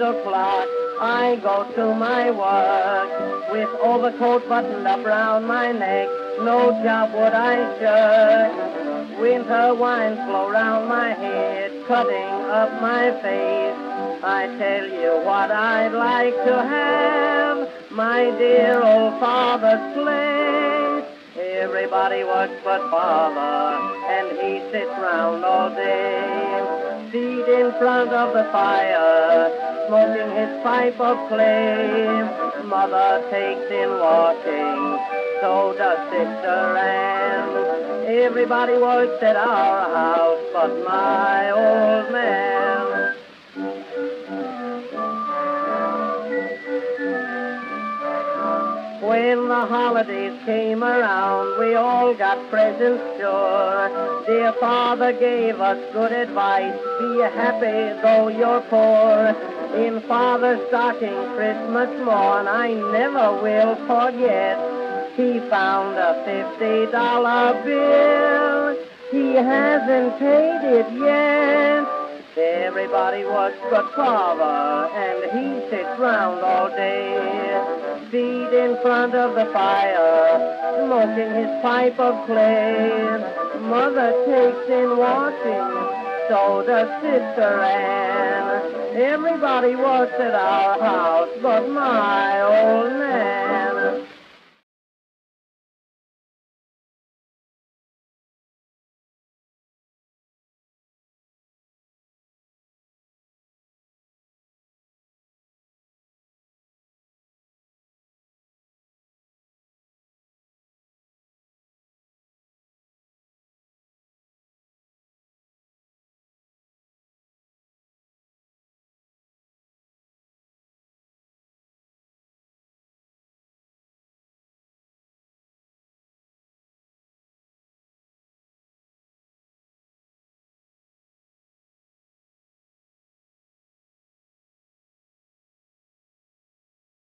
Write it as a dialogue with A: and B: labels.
A: o'clock, I go to my work with overcoat buttoned up round my neck. No job would I shirk. Winter winds flow round my head, cutting up my face. I tell you what I'd like to have, my dear old father's place. Everybody works but father, and he sits round all day, feet in front of the fire, smoking his pipe of clay. Mother takes in washing, so does Sister Ann. Everybody works at our house but my old man. When the holidays came around, we all got presents sure. Dear father gave us good advice. Be happy though you're poor. In father's stocking Christmas morn, I never will forget. He found a fifty dollar bill. He hasn't paid it yet. Everybody works but father, and he sits round all day, feet in front of the fire, smoking his pipe of clay. Mother takes in washing, so does Sister Ann. Everybody works at our house but my old man.